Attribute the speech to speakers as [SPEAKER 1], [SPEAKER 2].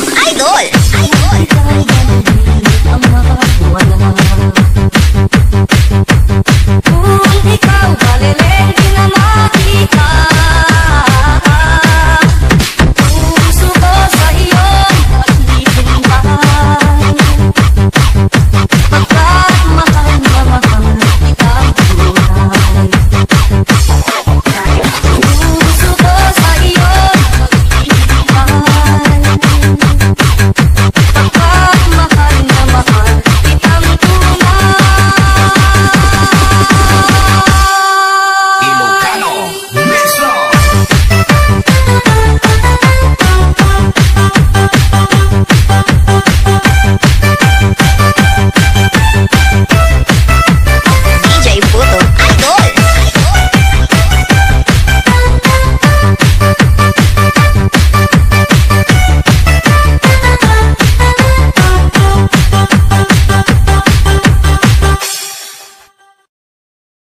[SPEAKER 1] ¡Idol!
[SPEAKER 2] ¡Idol!